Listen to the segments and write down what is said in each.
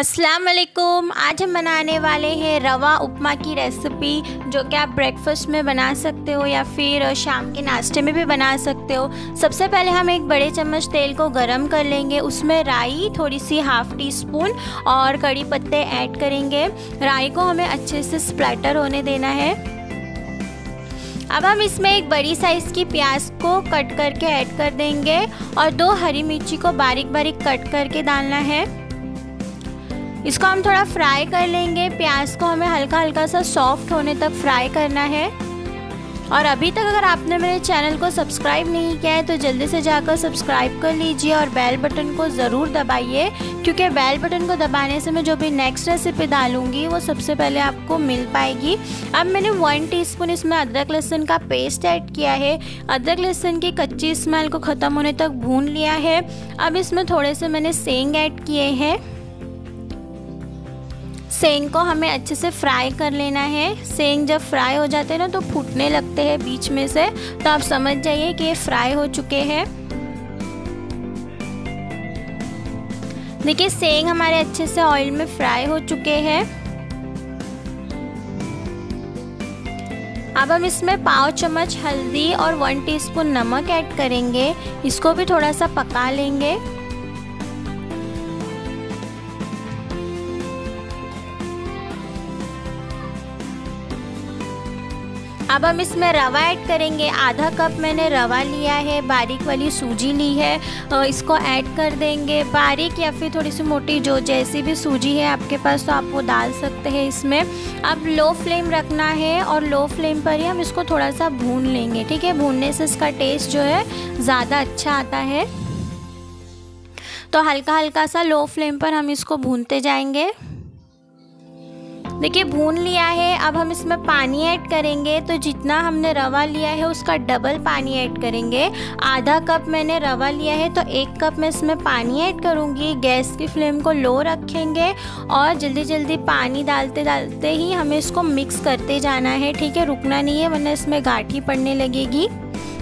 अस्सलाम वालेकुम आज हम बनाने वाले हैं रवा उपमा की रेसिपी जो कि आप ब्रेकफास्ट में बना सकते हो या फिर शाम के नाश्ते में भी बना सकते हो। सबसे पहले हम एक बड़े चम्मच तेल को गरम कर लेंगे। उसमें राई थोड़ी सी हाफ़ टी स्पून और कड़ी पत्ते ऐड करेंगे। राई को हमें अच्छे से स्प्लैटर होने देना है। अब हम इसमें एक बड़ी साइज़ की प्याज को कट करके ऐड कर देंगे और दो हरी मिर्ची को बारीक बारीक कट करके डालना है। इसको हम थोड़ा फ्राई कर लेंगे। प्याज को हमें हल्का हल्का सा सॉफ्ट होने तक फ्राई करना है। और अभी तक अगर आपने मेरे चैनल को सब्सक्राइब नहीं किया है तो जल्दी से जाकर सब्सक्राइब कर लीजिए और बेल बटन को ज़रूर दबाइए। क्योंकि बेल बटन को दबाने से मैं जो भी नेक्स्ट रेसिपी डालूँगी, वो सबसे पहले आपको मिल पाएगी। अब मैंने वन टीस्पून इसमें अदरक लहसुन का पेस्ट ऐड किया है। अदरक लहसुन की कच्ची स्मेल को ख़त्म होने तक भून लिया है। अब इसमें थोड़े से मैंने सेंग ऐड किए हैं। सेंग को हमें अच्छे से फ्राई कर लेना है। सेंग जब फ्राई हो जाते हैं ना तो फूटने लगते हैं बीच में से। तो आप समझ जाइए कि ये फ्राई हो चुके हैं। देखिए, सेंग हमारे अच्छे से ऑयल में फ्राई हो चुके हैं। अब हम इसमें पाव चम्मच, हल्दी और वन टीस्पून नमक ऐड करेंगे। इसको भी थोड़ा सा पका लेंगे। अब हम इसमें रवा ऐड करेंगे। आधा कप मैंने रवा लिया है, बारीक वाली सूजी ली है। इसको ऐड कर देंगे। बारीक या फिर थोड़ी सी मोटी जो जैसी भी सूजी है आपके पास तो आप वो डाल सकते हैं इसमें। अब लो फ्लेम रखना है और लो फ्लेम पर ही हम इसको थोड़ा सा भून लेंगे, ठीक है? भूनने से इसका टेस्ट जो है, ज़्यादा अच्छा आता है। तो हल्का हल्का सा लो फ्लेम पर हम इसको भूनते जाएँगे। देखिए, भून लिया है, अब हम इसमें पानी ऐड करेंगे तो जितना हमने रवा लिया है, उसका डबल पानी ऐड करेंगे। आधा कप मैंने रवा लिया है तो एक कप मैं इसमें पानी ऐड करूँगी। गैस की फ्लेम को लो रखेंगे और जल्दी जल्दी पानी डालते डालते ही हमें इसको मिक्स करते जाना है, ठीक है? रुकना नहीं है, वरना इसमें गाठी पड़ने लगेगी।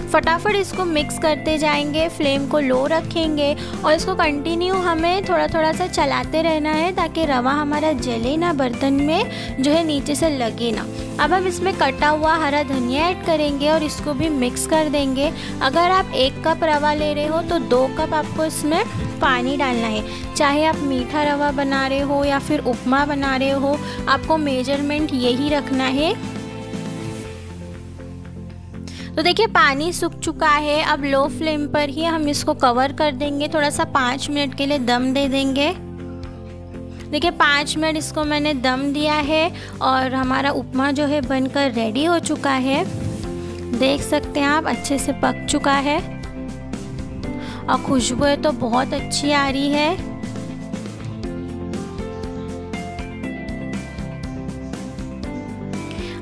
फटाफट इसको मिक्स करते जाएँगे फ्लेम को लो रखेंगे और इसको कंटिन्यू हमें थोड़ा थोड़ा सा चलाते रहना है ताकि रवा हमारा जले ना बर्तन में, जो है नीचे से लगे ना। अब हम इसमें कटा हुआ हरा धनिया ऐड करेंगे और इसको भी मिक्स कर देंगे। अगर आप एक कप रवा ले रहे हो तो दो कप आपको इसमें पानी डालना है। चाहे आप मीठा रवा बना रहे हो या फिर उपमा बना रहे हो, आपको मेज़रमेंट यही रखना है तो देखिए, पानी सूख चुका है। अब लो फ्लेम पर ही हम इसको कवर कर देंगे। थोड़ा सा पाँच मिनट के लिए दम दे देंगे। देखिए, पाँच मिनट इसको मैंने दम दिया है और हमारा उपमा जो है बनकर रेडी हो चुका है। देख सकते हैं आप, अच्छे से पक चुका है। और खुशबू तो बहुत अच्छी आ रही है।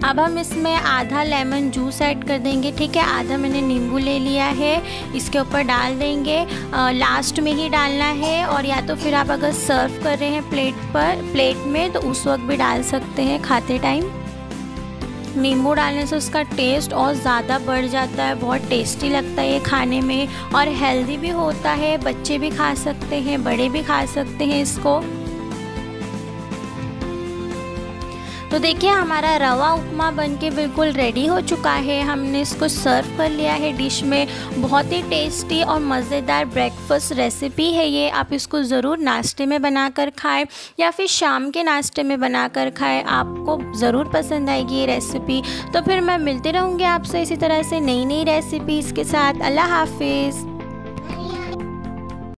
अब हम इसमें आधा लेमन जूस ऐड कर देंगे ठीक है? आधा मैंने नींबू ले लिया है इसके ऊपर डाल देंगे। आ, लास्ट में ही डालना है और या तो फिर आप अगर सर्व कर रहे हैं प्लेट पर प्लेट में तो उस वक्त भी डाल सकते हैं खाते टाइम नींबू डालने से उसका टेस्ट और ज़्यादा बढ़ जाता है बहुत टेस्टी लगता है ये खाने में और हेल्दी भी होता है बच्चे भी खा सकते हैं बड़े भी खा सकते हैं इसको। तो देखिए, हमारा रवा उपमा बनके बिल्कुल रेडी हो चुका है। हमने इसको सर्व कर लिया है। डिश में बहुत ही टेस्टी और मज़ेदार ब्रेकफास्ट रेसिपी है ये। आप इसको ज़रूर नाश्ते में बनाकर खाएँ या फिर शाम के नाश्ते में बनाकर खाएँ। आपको ज़रूर पसंद आएगी ये रेसिपी तो फिर मैं मिलती रहूँगी आपसे इसी तरह से नई नई रेसिपीज़ के साथ। अल्लाह हाफिज़।